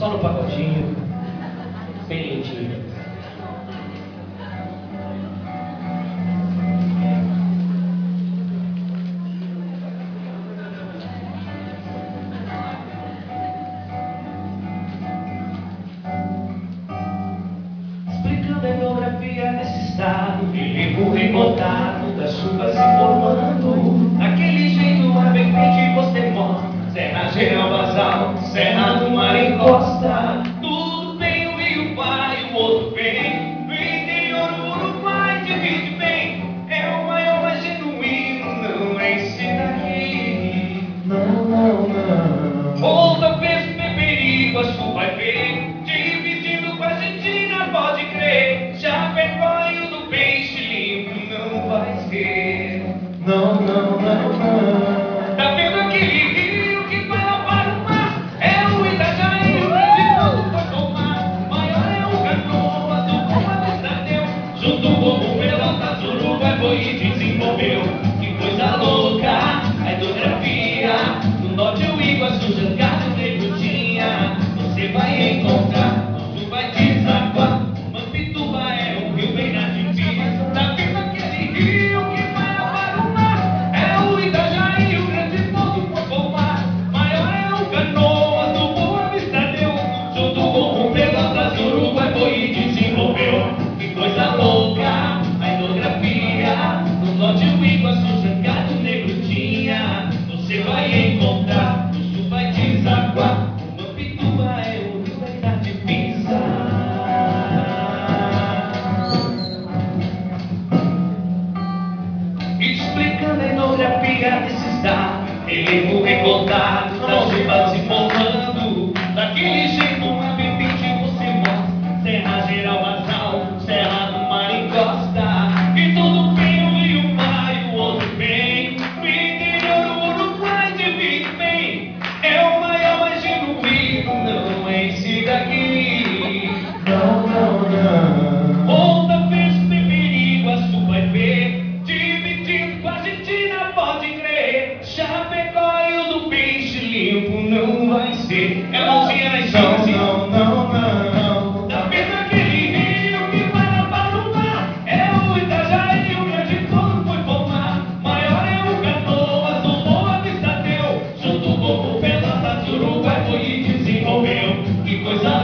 Só no pacotinho, bem lentinho. Explicando a geografia desse estado, me lembro remontado das chuvas e nós. 我已经 explicando a etnografia desses dados. Elenco é recortado, nas rimas informando daquele jeito. dele, ela ouvia. Não, não, não, não. Da mesma que ele que para Palumar é o Itajaí, o grande todo foi formar. Maior é o Canoa, do Boa Vista deu, junto com o Pelotas, Uruguai foi e desenvolveu. Que coisa